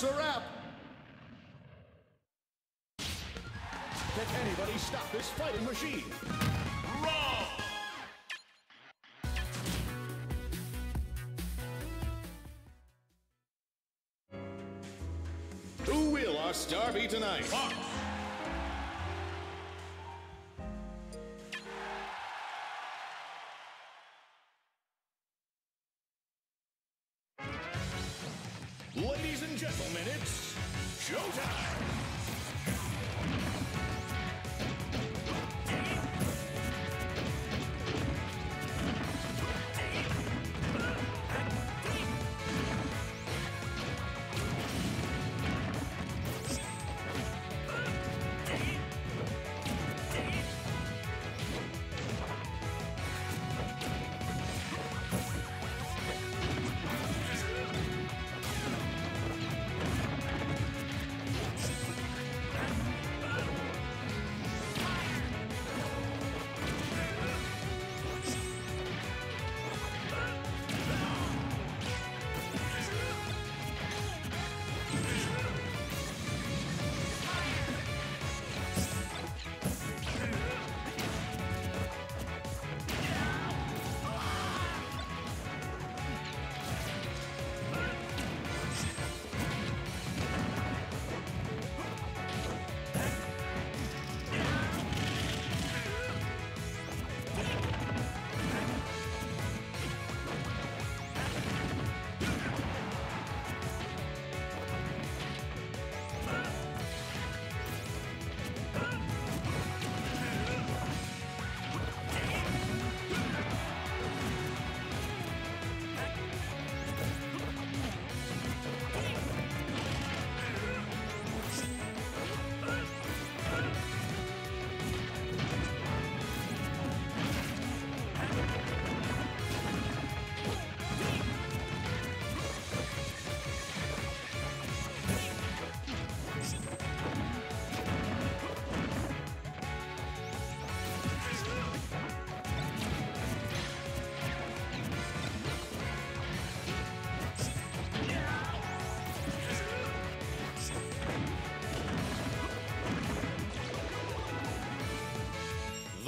That's a wrap! Can anybody stop this fighting machine?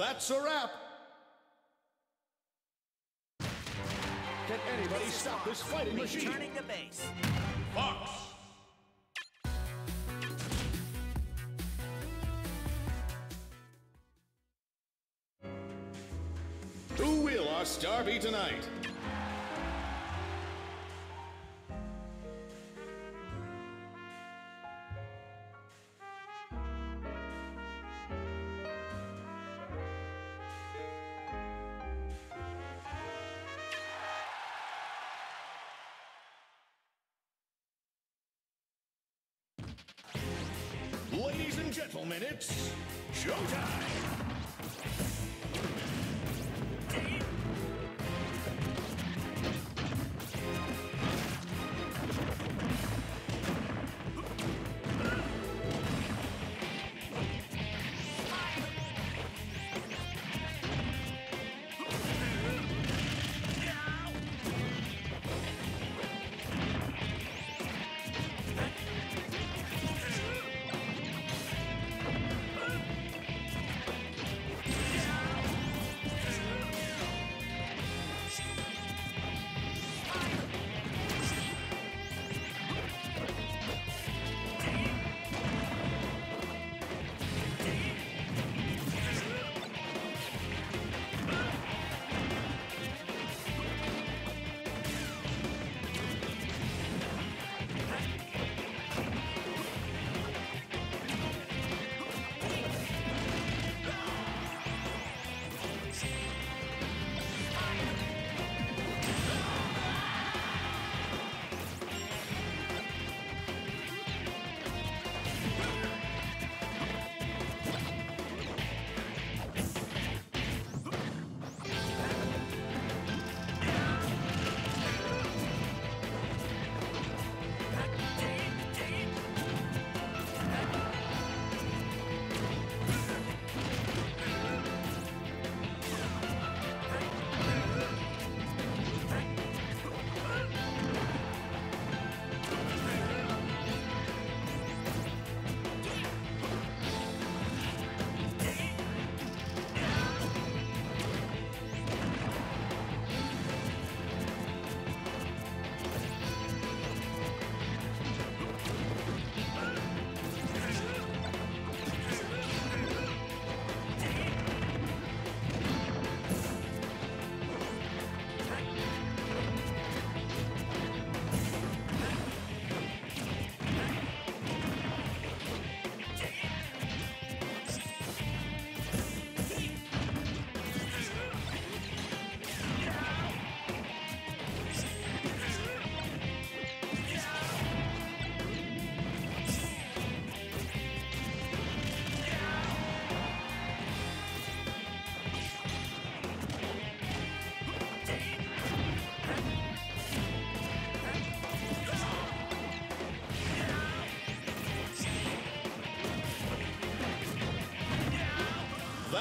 That's a wrap. Can anybody stop this fighting machine? Returning to base. Fox. Who will our star be tonight? It's showtime!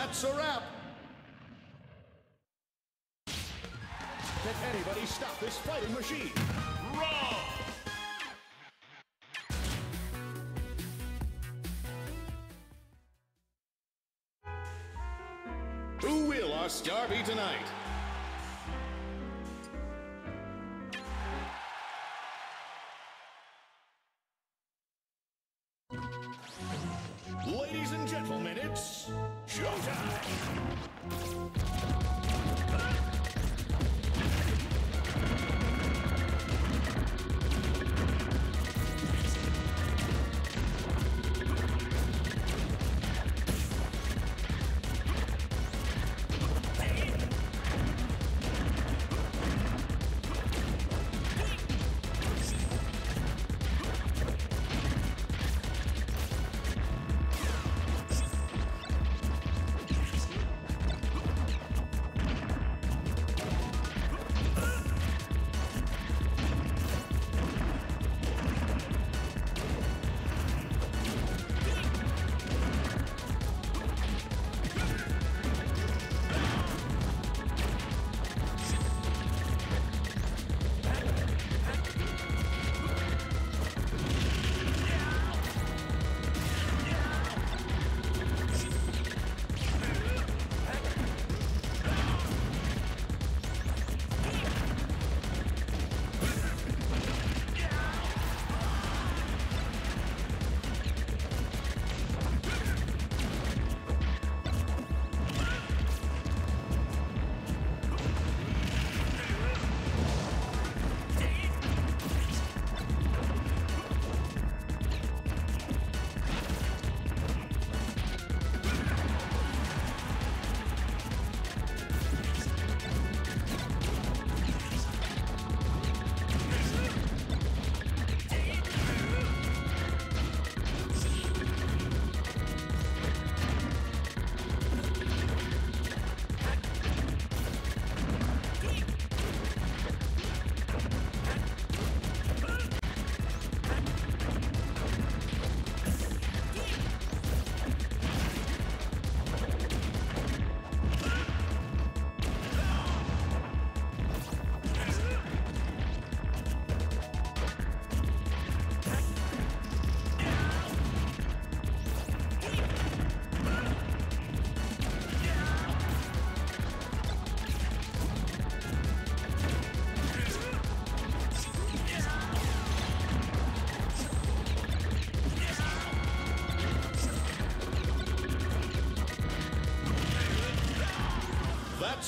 That's a wrap. Can anybody stop this fighting machine? R.O.B.!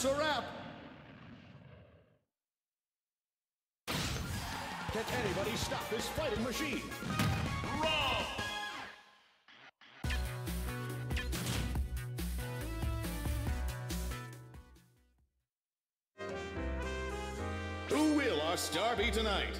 That's a wrap. Can anybody stop this fighting machine? R.O.B.! Who will our star be tonight?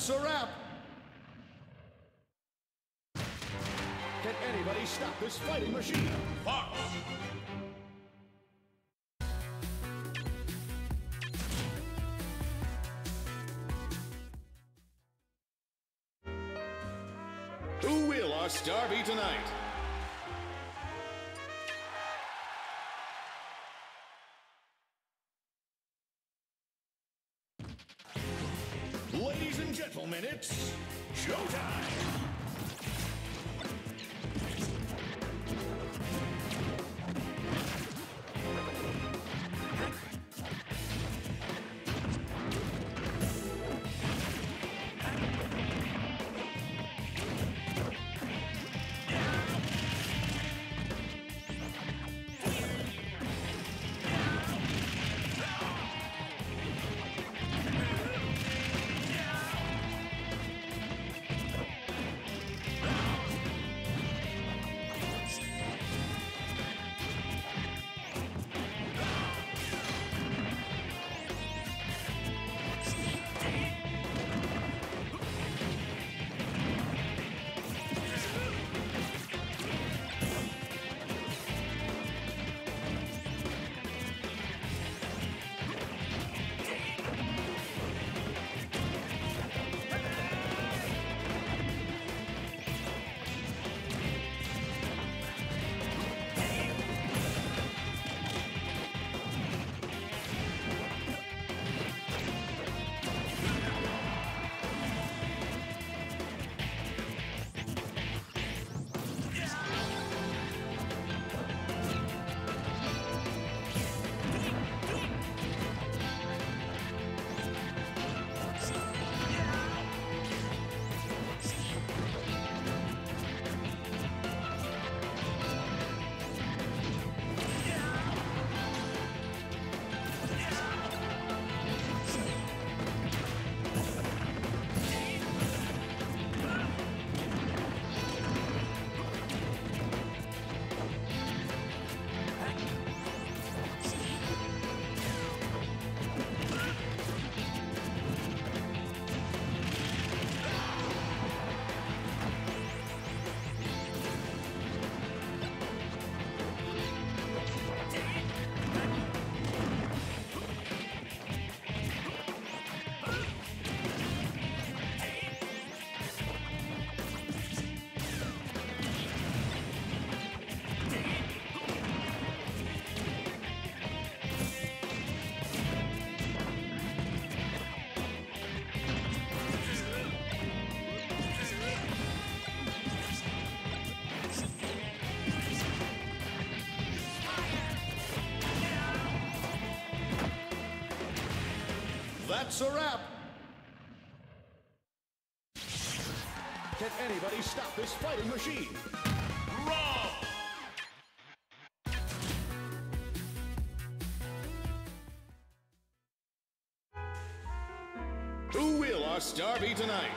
That's a wrap. Can anybody stop this fighting machine? Fox! Showtime! That's a wrap. Can anybody stop this fighting machine? R.O.B.! Who will our star be tonight?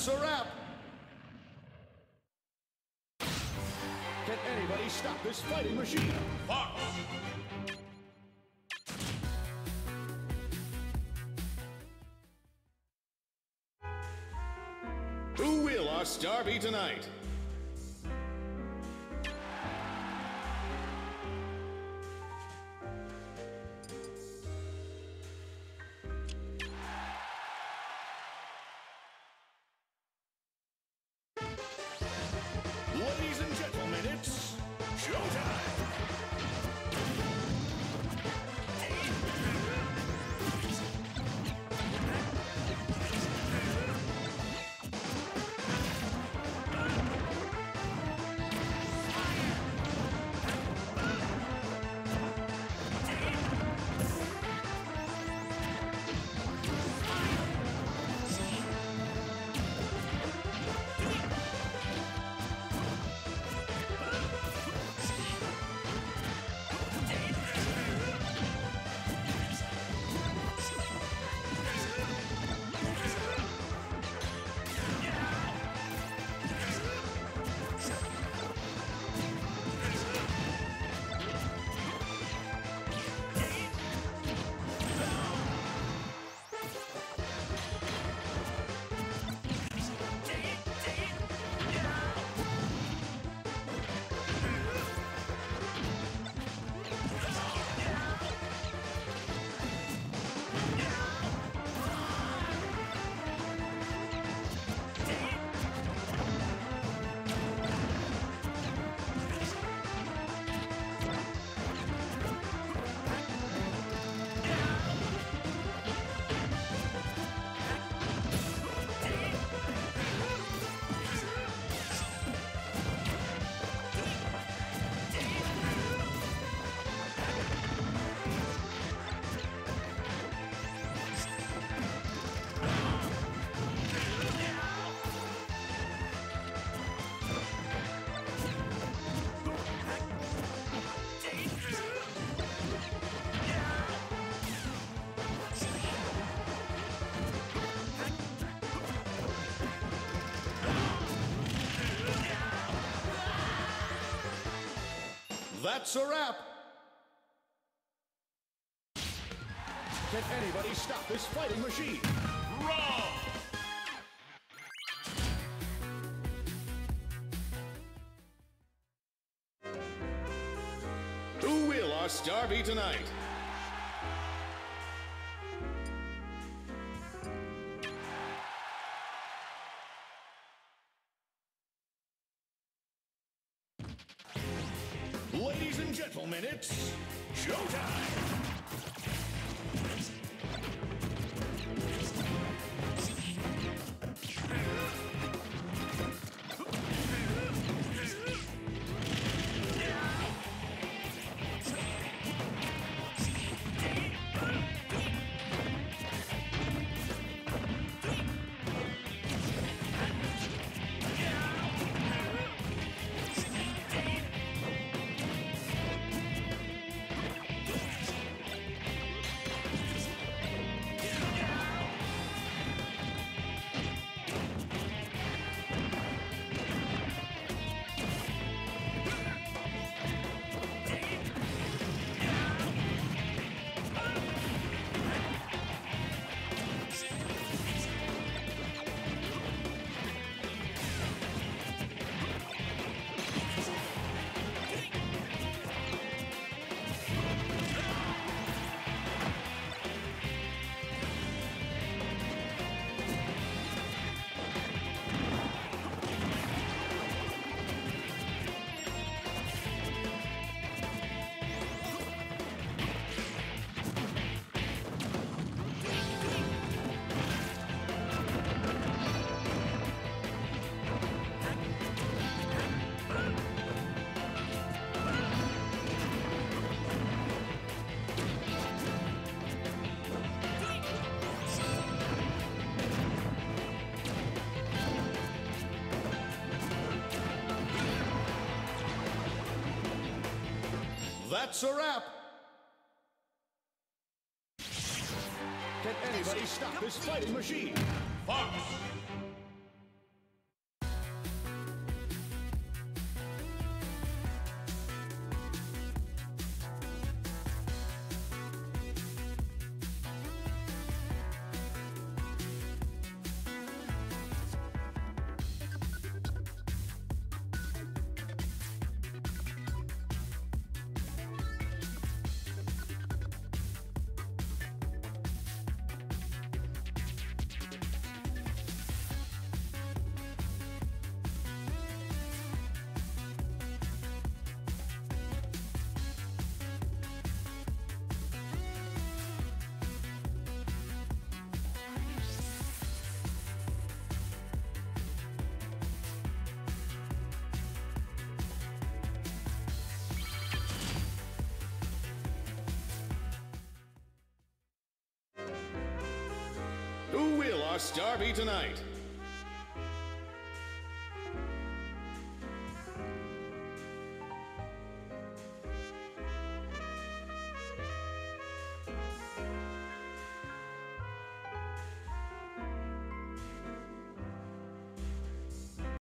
That's a wrap. Can anybody stop this fighting machine? Fox! Who will our star be tonight? That's a wrap. Can anybody stop this fighting machine? Wrong! Who will our star be tonight? That's a wrap. Can anybody stop this fighting machine? Fox! Who will our star be tonight?